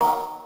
you